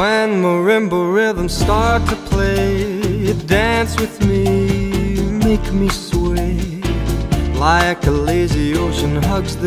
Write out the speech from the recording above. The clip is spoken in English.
When marimba rhythms start to play, dance with me, make me sway. Like a lazy ocean hugs the